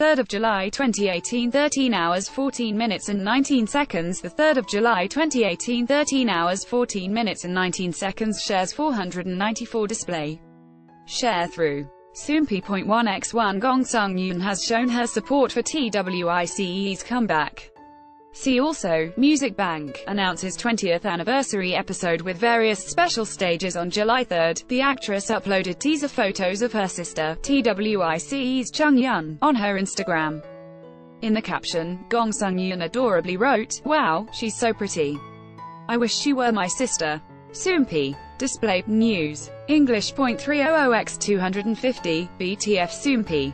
3rd of July 2018 13 hours 14 minutes and 19 seconds The 3rd of July 2018 13 hours 14 minutes and 19 seconds Shares 494 display. Share through. Soompi.1x1 Gong Seung Yeon has shown her support for TWICE's comeback. See also, Music Bank, announces 20th anniversary episode with various special stages on July 3. The actress uploaded teaser photos of her sister, TWICE's Jeongyeon, on her Instagram. In the caption, Gong Seung Yeon adorably wrote, Wow, she's so pretty. I wish she were my sister. Soompi. Display, News. English .300x250, BTF Soompi.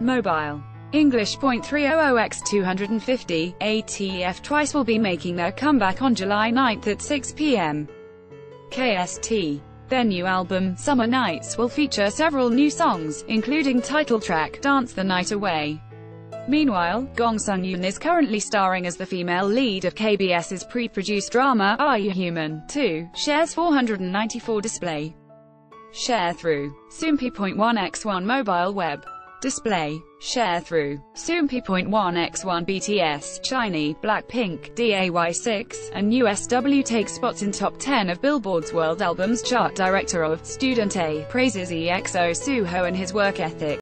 Mobile. English .300x250, ATF Twice will be making their comeback on July 9 at 6 p.m. KST. Their new album, Summer Nights, will feature several new songs, including title track, Dance the Night Away. Meanwhile, Gong Seung Yeon is currently starring as the female lead of KBS's pre-produced drama, Are You Human? 2, shares 494 display. Share through. Soompi.1x1 mobile web. Display. Share through. Soompi.1x1 BTS, SHINee, Blackpink, DAY6, and USW take spots in top 10 of Billboard's World Albums chart. Director of Student A praises EXO Suho and his work ethic.